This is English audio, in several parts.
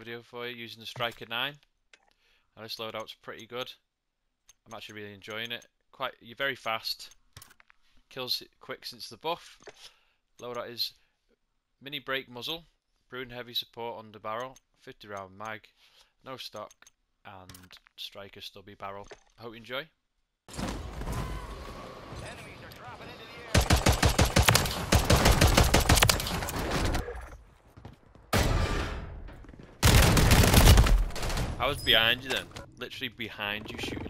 video for you using the Striker 9. And this loadout's pretty good. I'm actually really enjoying it. Quite, you're very fast. Kills quick since the buff. Loadout is mini brake muzzle, Bruen heavy support the barrel, 50 round mag, no stock, and striker stubby barrel. I hope you enjoy. I was behind you then, literally behind you shooting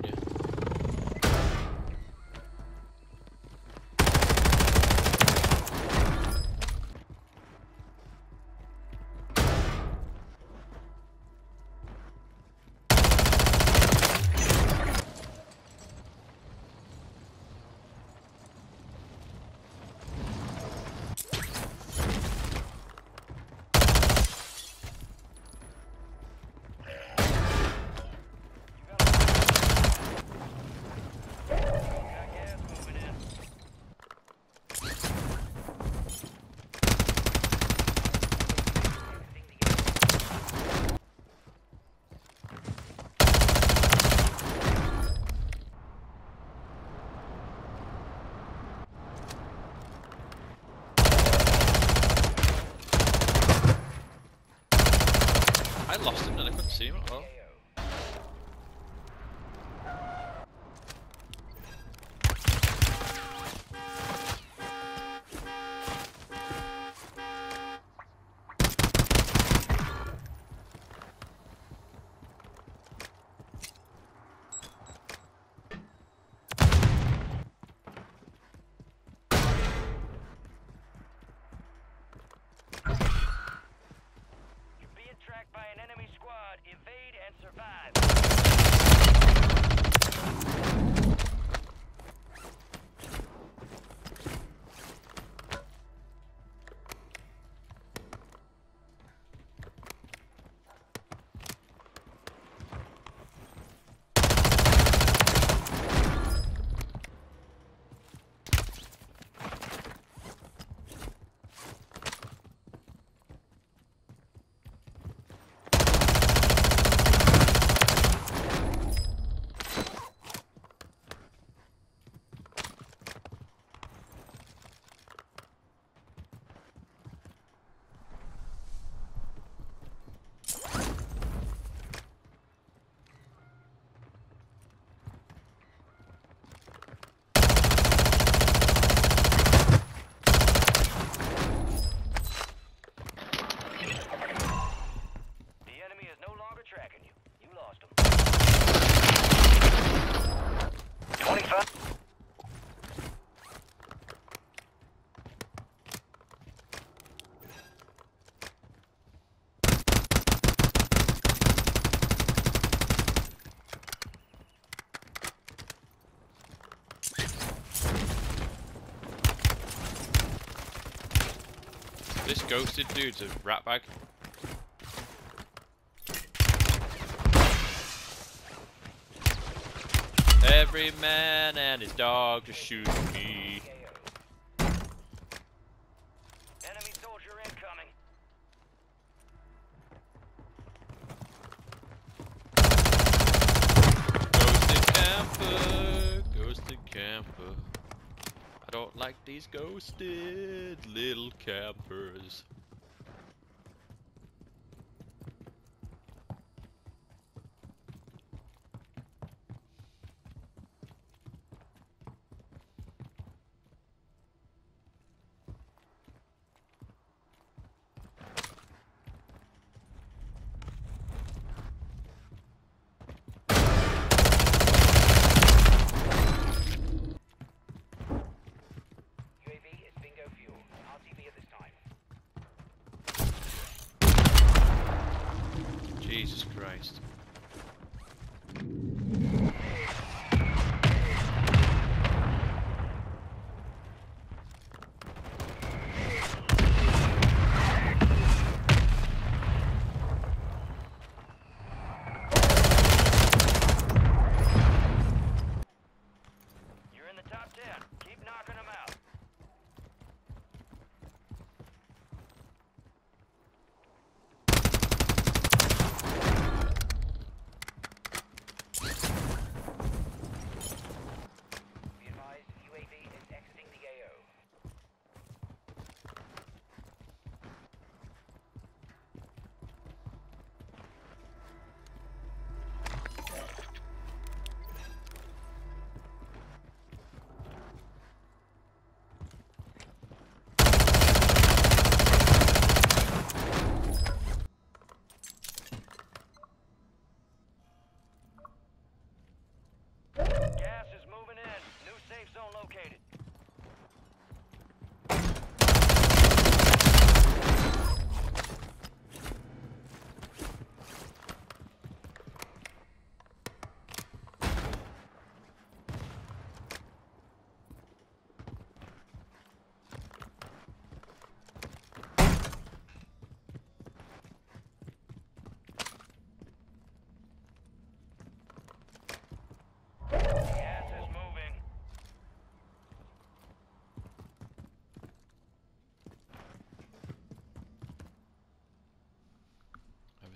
I lost him and I couldn't see him at all. You're being tracked by an enemy squad. Evade and survive. The enemy is no longer tracking you. You lost them. 25. This ghosted dude's a rat bag. Every man and his dog to shoot me. Enemy soldier incoming. Ghosted camper, ghosted camper. I ghosted little campers.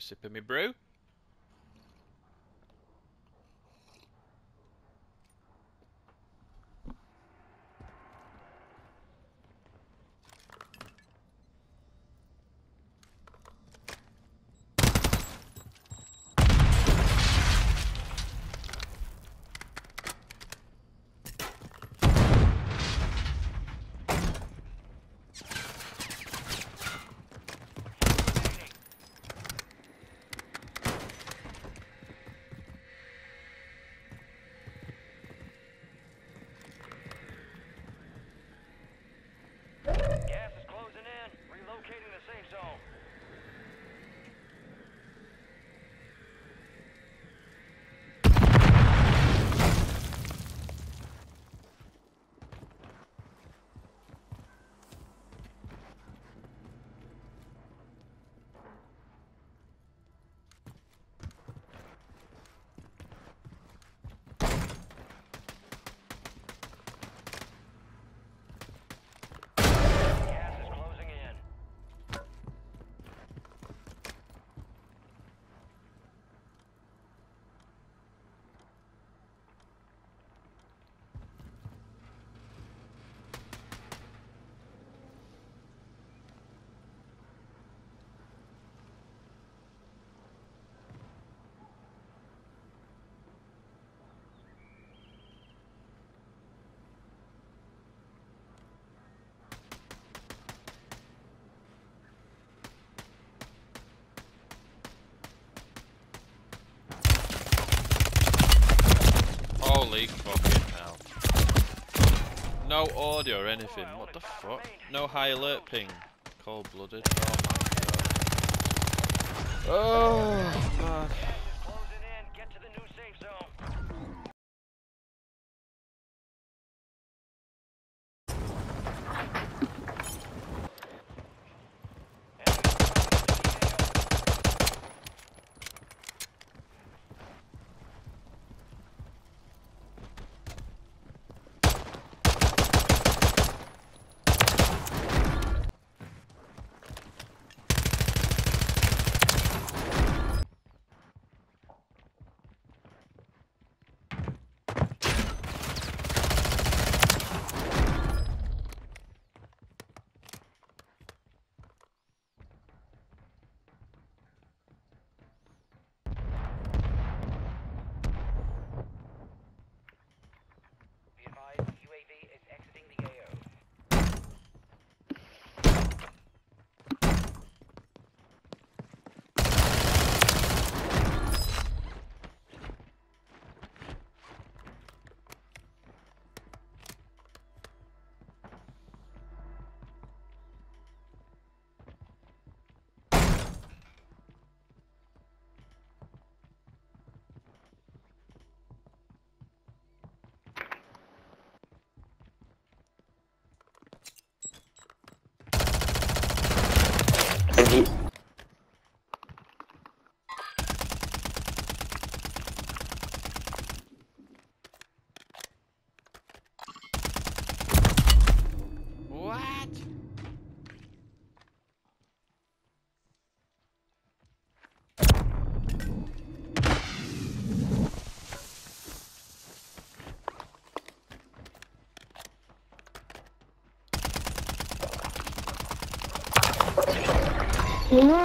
Have a sip of my brew. Fucking hell. No audio or anything. What the fuck? No high alert ping. Cold blooded. Oh my god. Oh man. All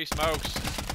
Holy smokes!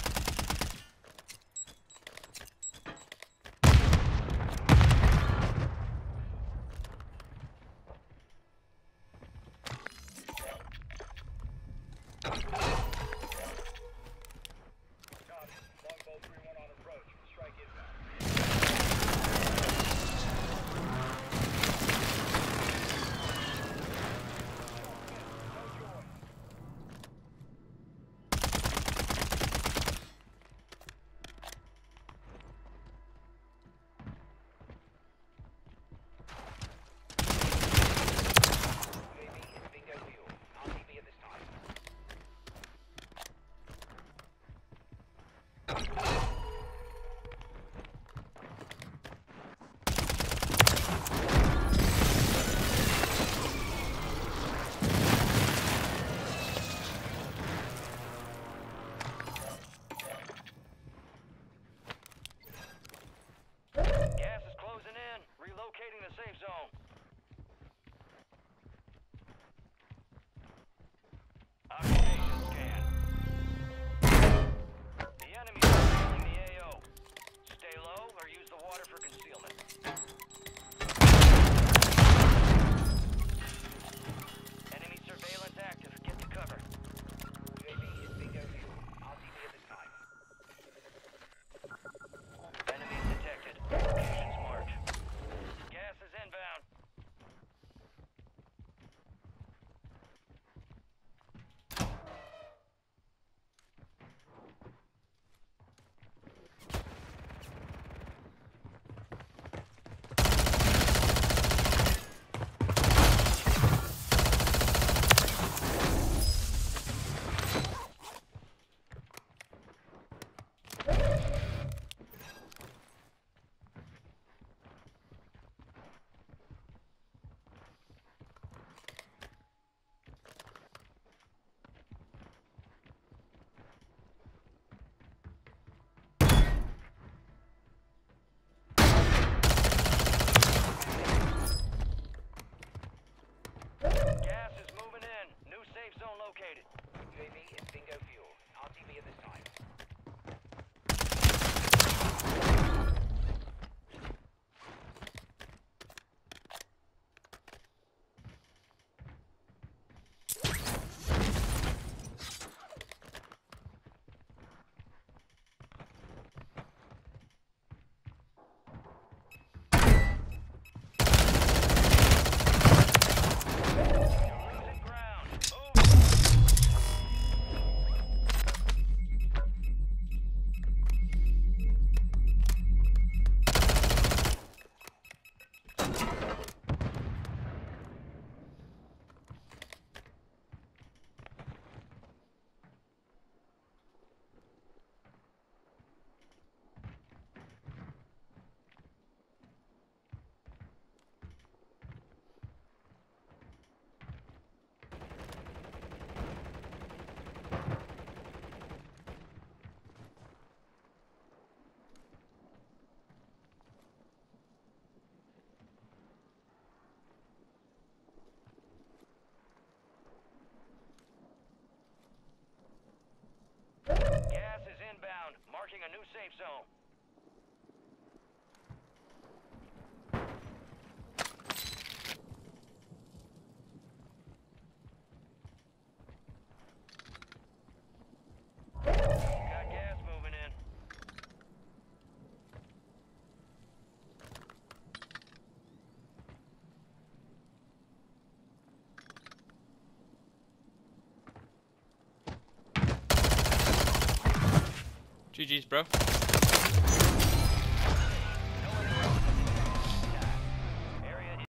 GG's, bro.